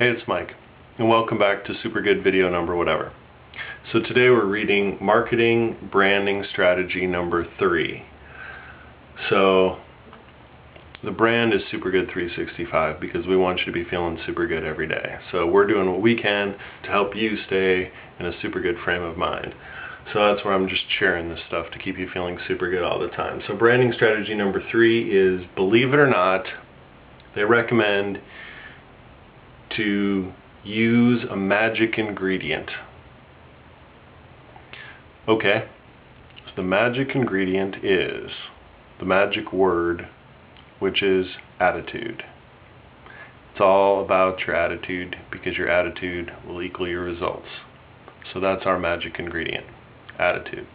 Hey, it's Mike, and welcome back to Super Good Video number whatever. So today we're reading Marketing Branding Strategy number three. So the brand is Supergood365 because we want you to be feeling super good every day. So we're doing what we can to help you stay in a super good frame of mind. So that's why I'm just sharing this stuff to keep you feeling super good all the time. So branding strategy number three is, believe it or not, they recommend to use a magic ingredient. Okay, so the magic ingredient is the magic word, which is attitude. It's all about your attitude because your attitude will equal your results. So that's our magic ingredient, attitude.